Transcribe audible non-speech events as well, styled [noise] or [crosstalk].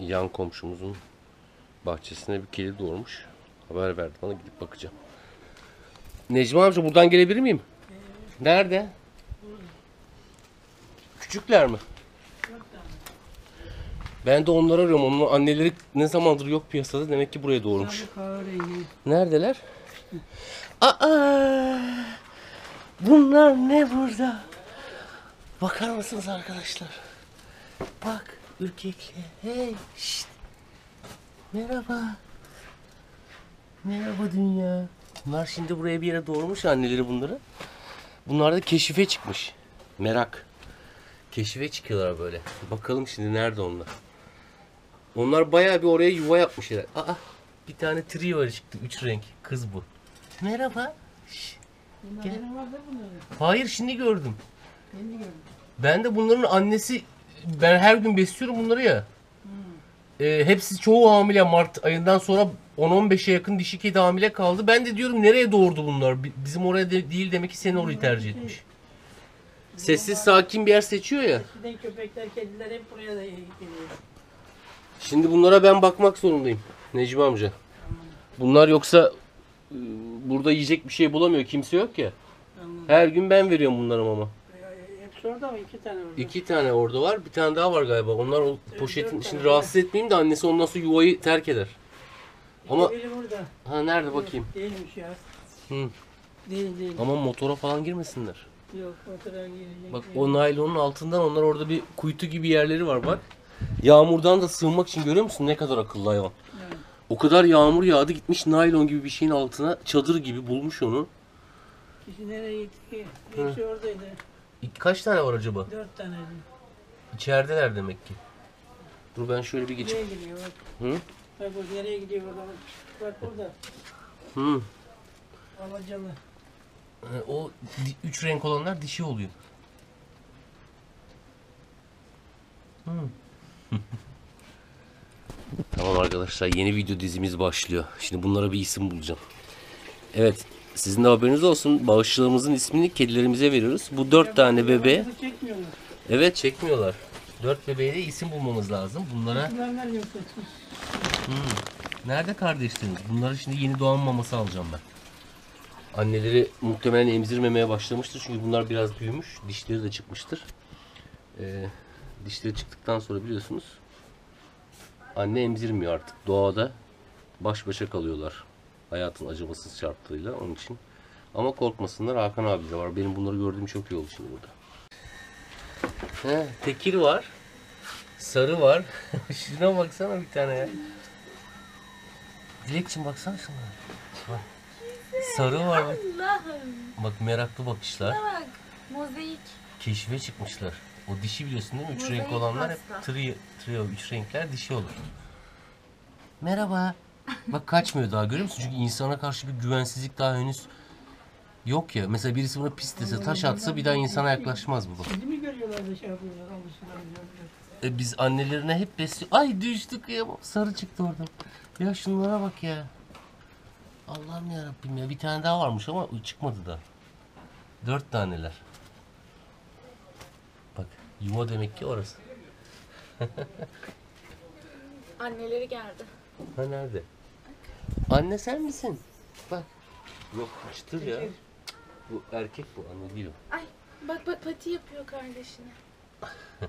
yan komşumuzun bahçesine bir kedi doğurmuş. Haber verdi bana gidip bakacağım. Necmi amca buradan gelebilir miyim? Nerede? Küçükler mi? Ben de onları arıyorum. Onun anneleri ne zamandır yok piyasada. Demek ki buraya doğurmuş. Neredeler? Aa! Bunlar ne burada? Bakar mısınız arkadaşlar? Bak ürkekli. Hey şşt. Merhaba. Merhaba dünya. Bunlar şimdi buraya bir yere doğurmuş anneleri bunları. Bunlar da keşife çıkmış. Merak. Keşife çıkıyorlar böyle. Bakalım şimdi nerede onlar. Onlar bayağı bir oraya yuva yapmışlar. Aa bir tane trio çıktı. Üç renk. Kız bu. Merhaba. Şş, Gel. Hayır şimdi gördüm. Ben de bunların annesi ben her gün besliyorum bunları ya. Ee, hepsi çoğu hamile Mart ayından sonra 10-15'e yakın dişi kedi hamile kaldı. Ben de diyorum nereye doğurdu bunlar? Bi- Bizim oraya de- değil demek ki seni orayı tercih etmiş. Sessiz sakin bir yer seçiyor ya. Eskiden köpekler, kediler hep buraya da geliyor. Şimdi bunlara ben bakmak zorundayım. Necmi amca. Bunlar yoksa e, burada yiyecek bir şey bulamıyor. Kimse yok ya. Anladım. Her gün ben veriyorum bunlara mama. Orada mı? İki tane orada. İki tane orada var. Bir tane daha var galiba. Onlar o poşetin dört şimdi tane var. rahatsız etmeyeyim de annesi ondan sonra yuvayı terk eder. Ama Biri burada. ha nerede bakayım? Değilmiş ya. Hı. Değil değil. Ama motora falan girmesinler. Yok motora girecek. Bak değil. o naylonun altından onlar orada bir kuytu gibi yerleri var bak. Yağmurdan da sığınmak için görüyor musun ne kadar akıllı hayvan. Evet. O kadar yağmur yağdı gitmiş naylon gibi bir şeyin altına çadır gibi bulmuş onu. Kişi nereye gitti ki? Hepsi oradaydı. İ- Kaç tane var acaba? Dört taneydi. İçerideler demek ki. Dur ben şöyle bir geçeyim. Nereye gidiyor bak. Hı? Bak o nereye gidiyor orada bak. Bak burada. Hı. Alacalı. E, O üç renk olanlar dişi oluyor. [laughs] Tamam arkadaşlar yeni video dizimiz başlıyor. Şimdi bunlara bir isim bulacağım. Evet sizin de haberiniz olsun. Bağışçılığımızın ismini kedilerimize veriyoruz. Bu dört tane bebeğe. Evet çekmiyorlar. Dört bebeğe de isim bulmamız lazım. Bunlara Bunlar yok. Nerede kardeşleriniz? Bunlara şimdi yeni doğan maması alacağım ben. Anneleri muhtemelen emzirmemeye başlamıştır çünkü bunlar biraz büyümüş. Dişleri de çıkmıştır. Ee, dişleri çıktıktan sonra biliyorsunuz anne emzirmiyor artık. Doğada baş başa kalıyorlar. Hayatın acımasız şartlarıyla onun için. Ama korkmasınlar Hakan abi de var. Benim bunları gördüğüm çok iyi oldu şimdi burada. He, tekir var. Sarı var. [laughs] Şuna baksana bir tane ya. Dilekçim baksana şuna. Bak. Sarı var bak. Allah'ım. Bak meraklı bakışlar. Bak. Mozaik. Keşfe çıkmışlar. O dişi biliyorsun değil mi? Üç Mozaik renk olanlar hep trio, trio, üç renkler dişi olur. Merhaba. Bak kaçmıyor daha görüyor musun? Çünkü insana karşı bir güvensizlik daha henüz yok ya. Mesela birisi buna pis dese, taş atsa bir daha insana yaklaşmaz bu. Bak. Sizi mi görüyorlar da şey yapıyorlar? Görüyorlar. E biz annelerine hep besliyor. Ay düştü kıyamam. Sarı çıktı oradan. Ya şunlara bak ya. Allah'ım ya Rabbim ya. Bir tane daha varmış ama çıkmadı da. Dört taneler. Bak yuva demek ki orası. [laughs] Anneleri geldi. Ha nerede? Anne sen misin? Bak. Yok çıtır ya. Bu erkek bu anne değil o. Ay bak bak pati yapıyor kardeşine. [laughs]